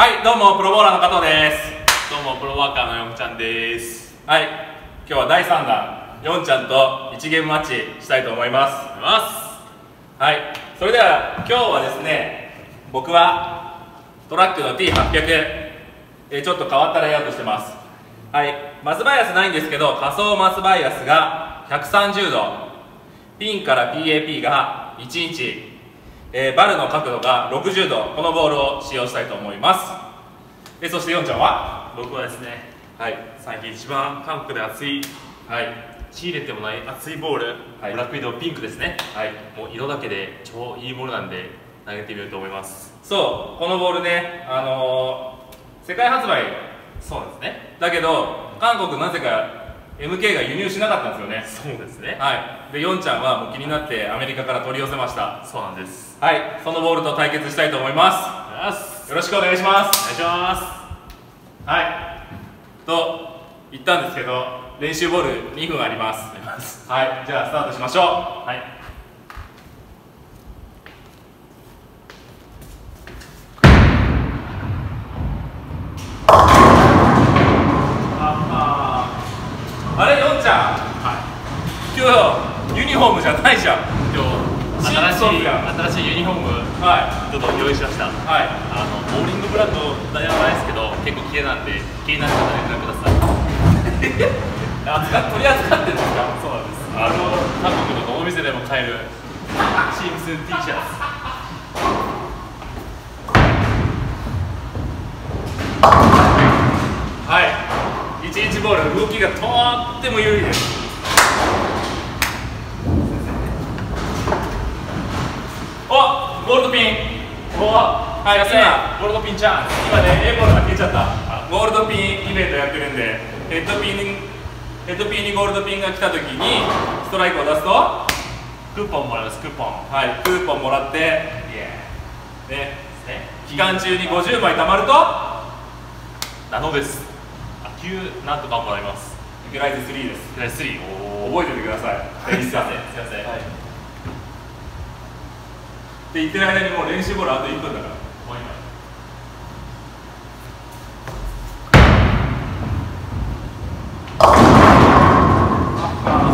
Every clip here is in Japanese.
はいどうもプロボーラーの加藤です。どうもプロワーカーのよんちゃんです。はい今日は第3弾よんちゃんと1ゲームマッチしたいと思います。おはいます。はいそれでは今日はですね僕はトラックの T800、えーちょっと変わったレイアウトしてます。はいマスバイアスないんですけど仮想マスバイアスが130度。ピンから PAP が1インチ、えーバルの角度が60度このボールを使用したいと思います。でそしてよんちゃんは？僕はですねはい。最近一番韓国で熱いはい。仕入れてもない熱いボール、はい。ブラックウィドウピンクですね。はい。もう色だけで超いいボールなんで投げてみようと思います。そうこのボールねあのー世界発売。そうですね。だけど韓国なぜか MK が輸入しなかったんですよね。そうですね。はい。でヨンちゃんはもう気になってアメリカから取り寄せました。そうなんですはいそのボールと対決したいと思います。すよろしくお願いします。お願いします。はい。と言ったんですけど練習ボール2分あります。はいじゃあスタートしましょはい。うあれヨンちゃん。は今日ユニフォームじゃないじゃんい今日新しい新しいユニフォームはちょっと用意しました。いはい。あのボーリングブランドではないですけど結構綺麗なんで気になる方は連絡ください。扱っ取り扱ってるんですか？そうなんです。あの韓国のどの店でも買えるチームス T シャツ。はい。1日ボール動きがとっても有利ですおゴールドピンおはい今ボールドピンチャンス。今ね A ボールが消えちゃった。ゴールドピンイベントやってるんでヘッドピンにヘッドピンにゴールドピンが来た時にストライクを出すとはクーポンもらいますクーポン。いクーポンもらってね期間中に50枚貯まるとナノです。あ9なんとかもらいます。ユライズ3です。プライス3おお覚えててくださいすいませんすいません、はいって言ってる間にもう練習ボールあと1分だから。もう今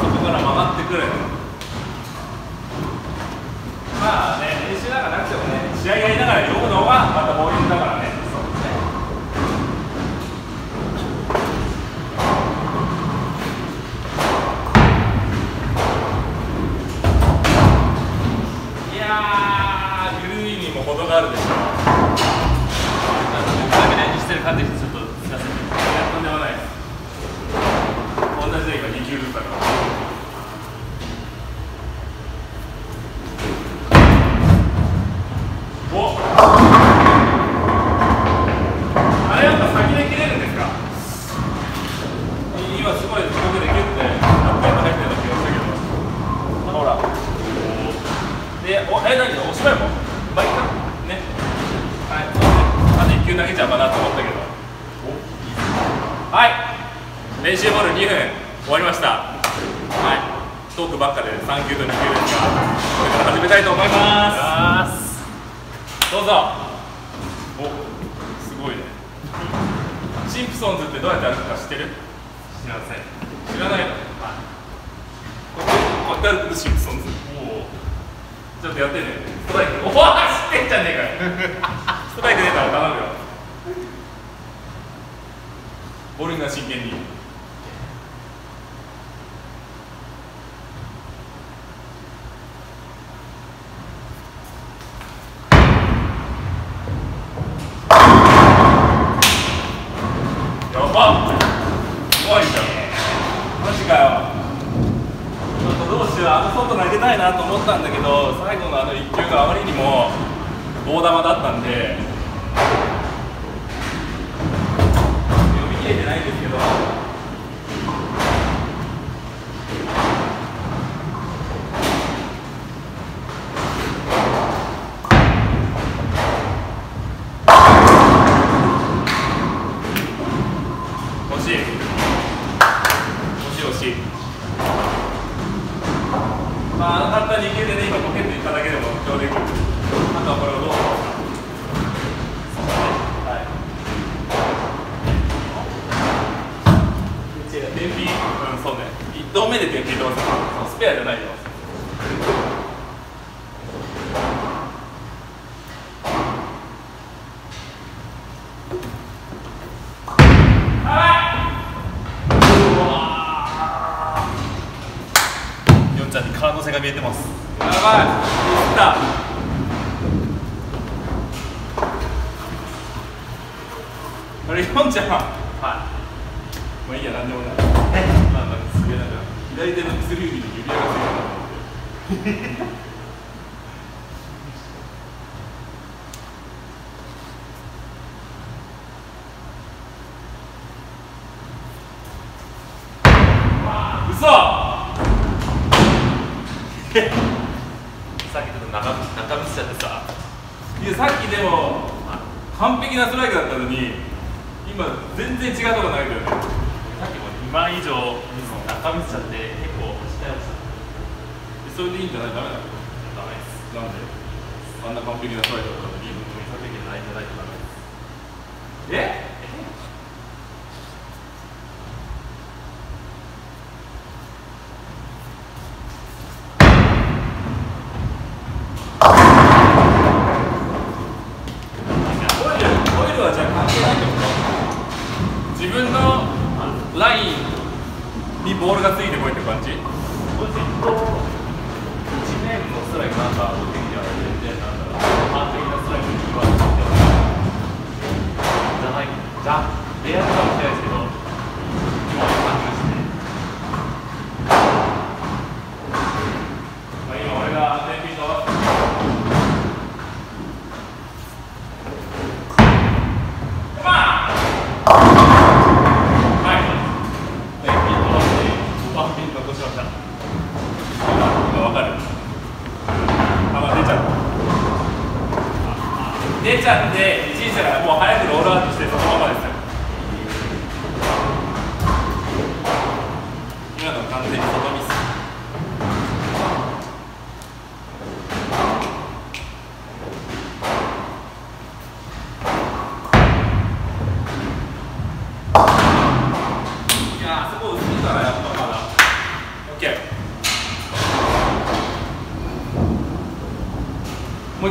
そこから曲がってくるまあね練習なんかなくてもね試合やりながら読むのがまたボーリングだからねそうですねいやーグルーにも程があるでしょ僕だけ練習してる感じでちょっとすいませんいやとんでもないです同じで今2球ずつだからおあれやっぱ先で切れるんですか今すごい近くでキュッて何回も入ったような気がしたけどほらでおえ何おしまいもまあいいかねはいあと1球投げちゃうかなと思ったけどはい練習ボール2分終わりました。はい。トークばっかで3球と2球ですがこれから始めたいと思います。どうぞ。おすごいね。シンプソンズってどうやって歩くか知ってる？すいません知らないの？シンプソンズ。ちょっとやってね。ストライク。おお知ってんじゃねえかよ。ストライク出たら頼むよ。ボールが真剣にやばっすごいじゃんマジかよ。ちょっとどうしようあの外投げたいなと思ったんだけど最後のあの1球があまりにも大玉だったんで読み切れてないんですけどして天秤うんそうね。1投目で天秤飛ばすスペアじゃないよ。嘘いさっきちょっと中中見せちゃってさいやさっきでも完璧なストライクだったのに今全然違うとこ投げてるね。さっきも2万以上中見せちゃって結構下よした。それでいいんじゃない？ダメなの？ダメです。なんで？あんな完璧なストライクだったのに？見させてないんじゃないとダメです。えオイルオイルはじゃあ関係ないってこと自分のラインにボールがついてこいって感じ？これずっと1年のストライクなんか僕的には全然なんだろう。完璧なストライクに言われてじゃない。じゃレアかもしれないですけど今の感じがしてまあ今俺が天秤と合わせてはいピン飛ばして5番ピン残しました今わかる球出ちゃった出ちゃって一時者がもう早くロールアウトしてそのままですよ今の完全に外ミスいやーあそこ薄いからやっぱまだ OK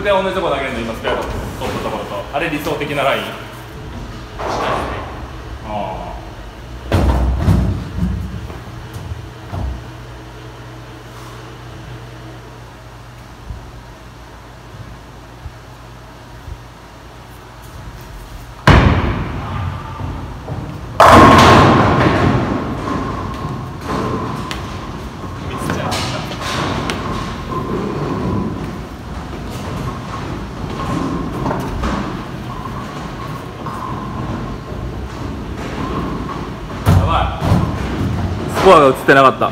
もう一回同じとこ投げるの今スペアと取ったところとあれ理想的なラインあミスっちゃいましたーやばいスコアが映ってなかった。オ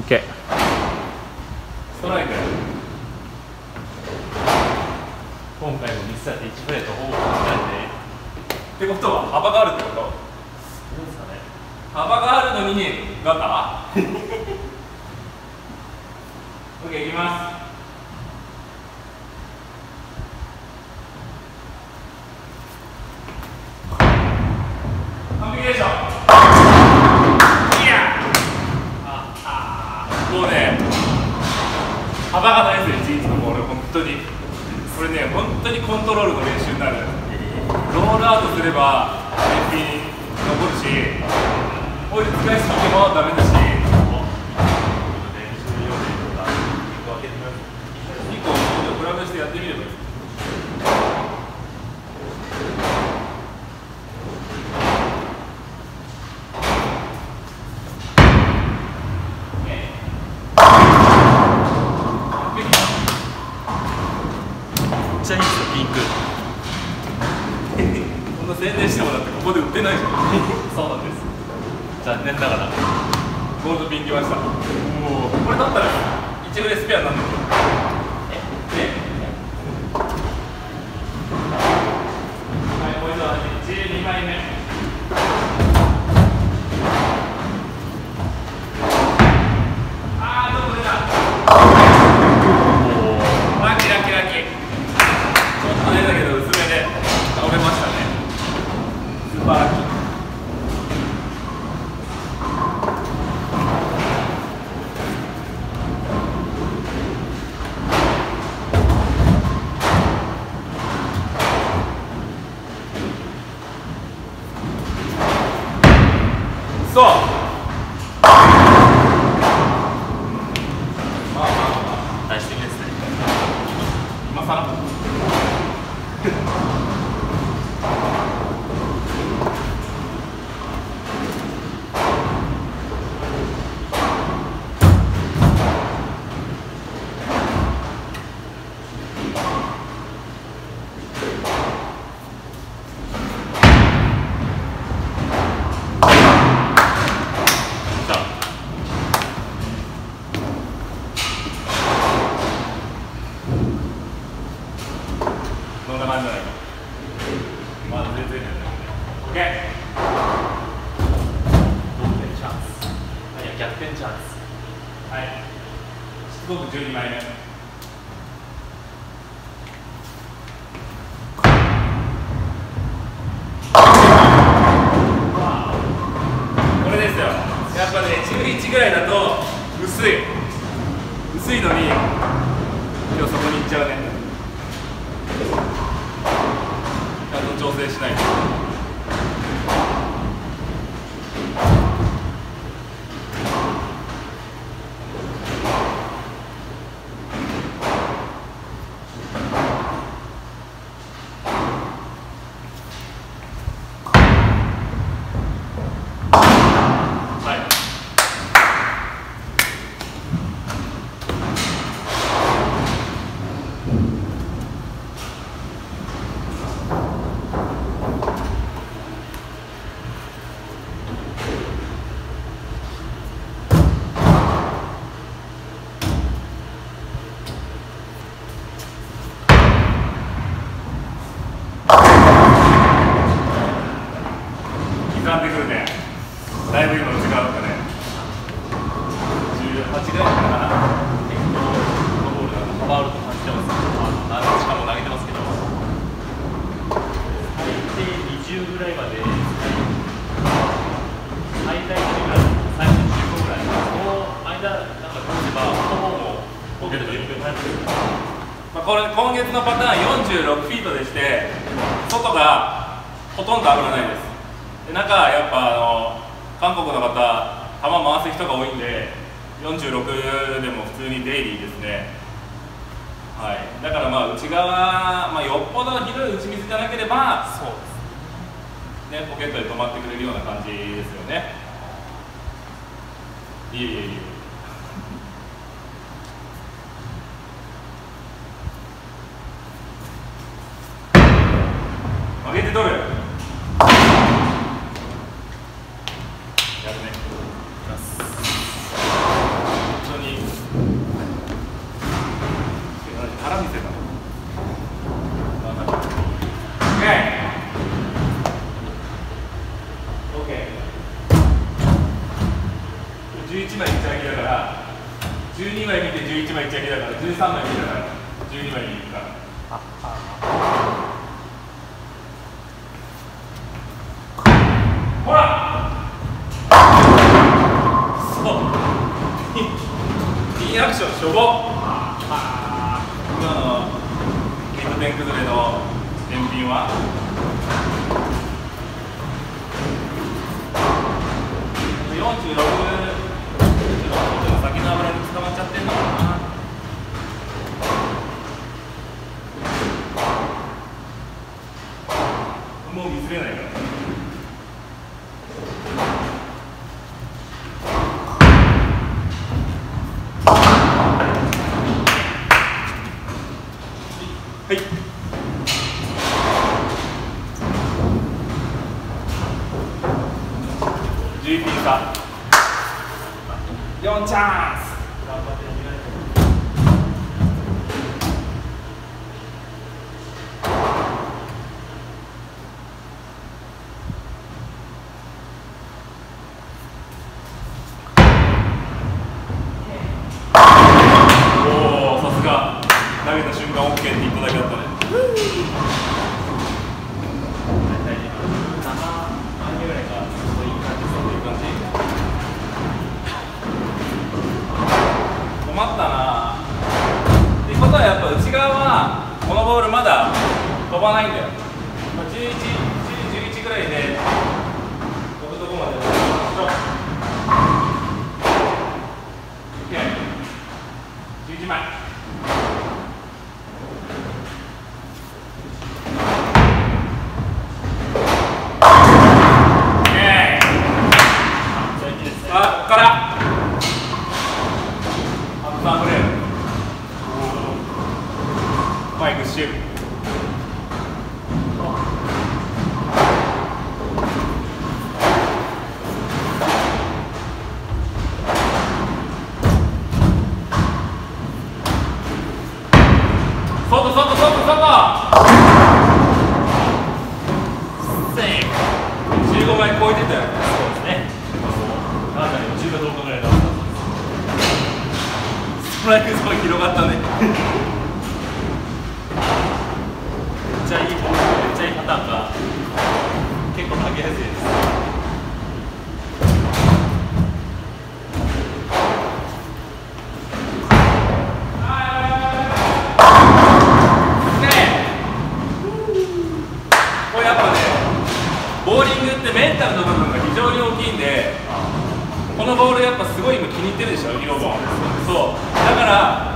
ッケー。ストライク今回もミスっちゃって1プレーとほぼ同じなんで。ってことは幅があるってこと？ですかね。幅があるのにガタオッケーいきます完璧でしょいやああもうね幅がないですよ1日のボール本当にこれね本当にコントロールの練習になるロールアウトすれば燃費残るしオイル使いすぎてもダメだし練習用でとか1個開けてみます2個比べしてやってみればいいめっちゃいいですよピンクこんな宣伝してもだってここで売ってないじゃん そうなんです。残念ながら。ゴールドピン来ました。おおこれだったら一グレスペアなんで this next まあ、よっぽどひどい打ち水じゃなければそうです、ね、ポケットで止まってくれるような感じですよね。いいいか。ほら。そう。ンアクションしょぼ。はい。11ピか。4チャンス。内側はこのボールまだ飛ばないんだよ。11、11ぐらいで飛ぶとこまで飛ばましょう。11枚。外外外外セーフ15そうですねあスプライクゾ広がったねら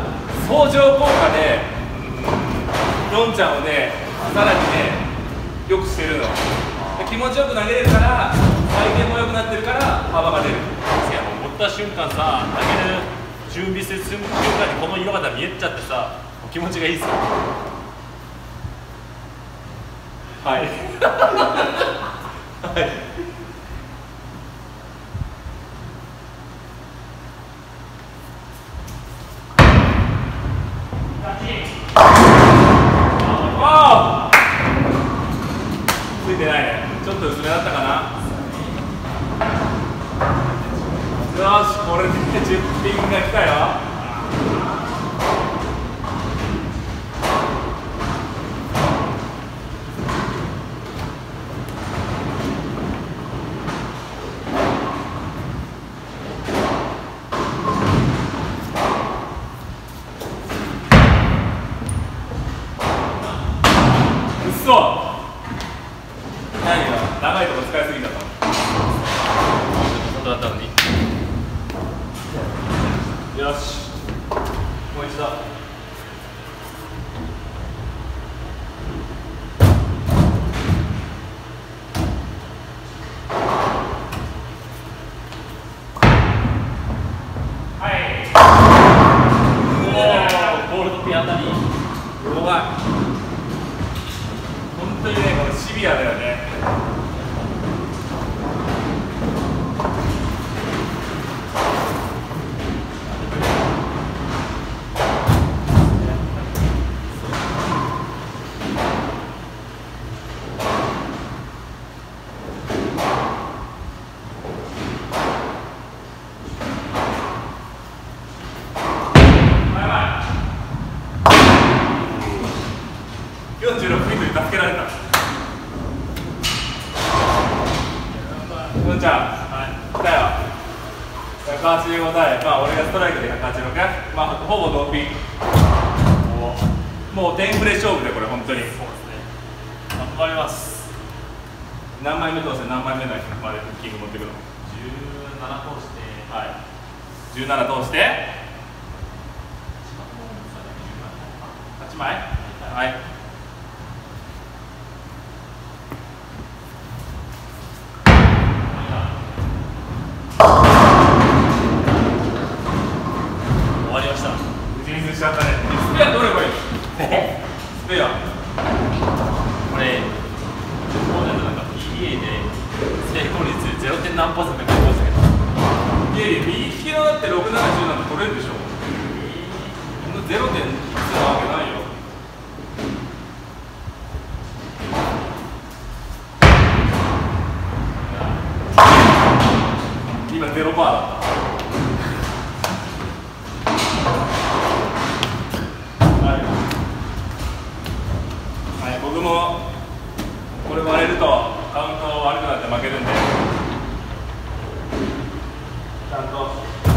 相乗効果でロンちゃんをねさらにねよくしてるの。で気持ちよく投げれるから回転も良くなってるから幅が出る。いやもう持った瞬間さ投げる準備する瞬間にこの色が見えちゃってさ気持ちがいいっすよ。はいはい ああついてないねちょっと薄めだったかなよしこれで10ピンが来たようっそ何が長いとこ使いすぎたの本当だったのによしもう一度はいおおボールと手当たり弱い本当にねこれシビアだよね46フィートに助けられたうんちゃん、はい、来たよ185対まあ俺がストライクで186まあほぼ同ピンもう点プレ勝負でこれ本当に。そうですね。頑張ります。何枚目通して何枚目のまでキング持ってくの？17通して。はい。17通して？8枚。はいばいいスペアこれこうなんかなんか PBA で成功率0点何パーセントか書いてましたけどいやいや右利きのだって670なんて取れるでしょそんな0点いくつなわけないよ今ゼロパーだったはい、はい、僕もこれ割れるとカウント悪くなって負けるんでちゃんとス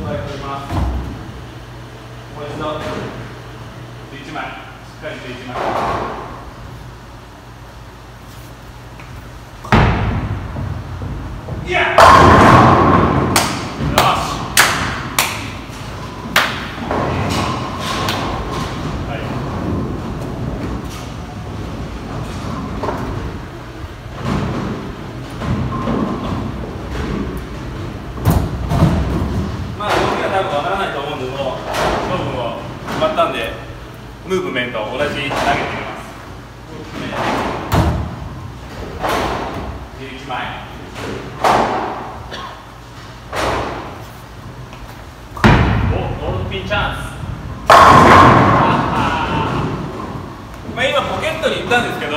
トライク取りますもう一度11枚しっかり11枚いやよしはいまあ動きが多分わからないと思うんでもう勝負も決まったんでムーブメントを同じ投げてみます11枚おゴールドピンチャンスまあ、今ポケットに行ったんですけど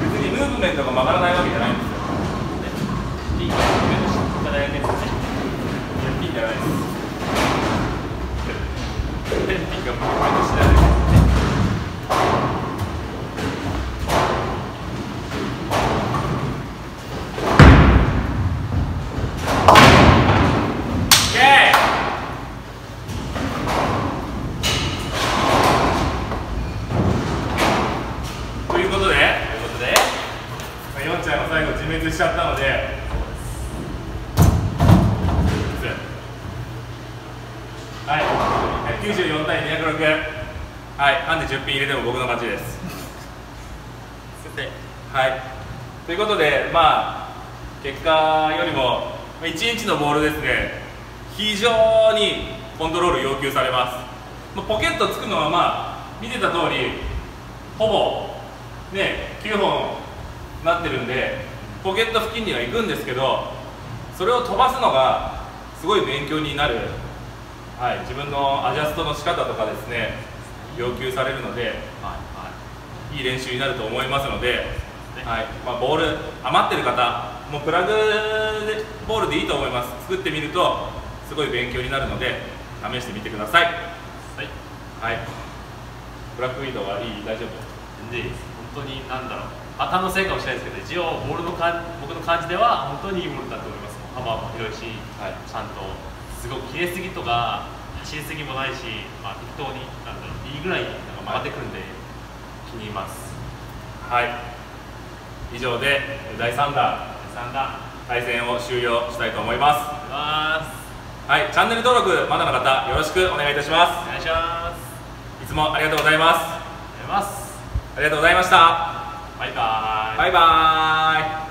別面とか曲がらないわけじゃないんですよ。ピンが下大変ですねいやピンじゃないですピンがもう目の下大変ですねイエーイというこしちゃったのではい、94対206はい、ハンデ10ピン入れても僕の勝ちですはい。ということでまあ結果よりも1日のボールですね。非常にコントロール要求されます。ポケットつくのはまあ見てた通りほぼね9本なってるんでポケット付近には行くんですけどそれを飛ばすのがすごい勉強になる、はい、自分のアジャストの仕方とかですね要求されるのでいいい練習になると思いますので、ねはい。まあ、ボール余ってる方もうプラグでボールでいいと思います。作ってみるとすごい勉強になるので試してみてください。はい。はい。ブラックウィードはいい大丈夫？全然いいです本当になんだろう。パターンのせいかもしれないですけど一応ボールのかん僕の感じでは本当にいいボールだと思います。幅も広いし、はい。ちゃんとすごく切れすぎとか走りすぎもないし、まあ、適当になんだろういいぐらいなんか曲がってくるんで、気に入ります。はい。以上で第3弾3段対戦を終了したいと思います。はい。チャンネル登録まだの方よろしくお願いいたしまお願いしますす。いつもありがとうございます。ありがとうございます。ありがとうございました。バイバーイ。バイバーイ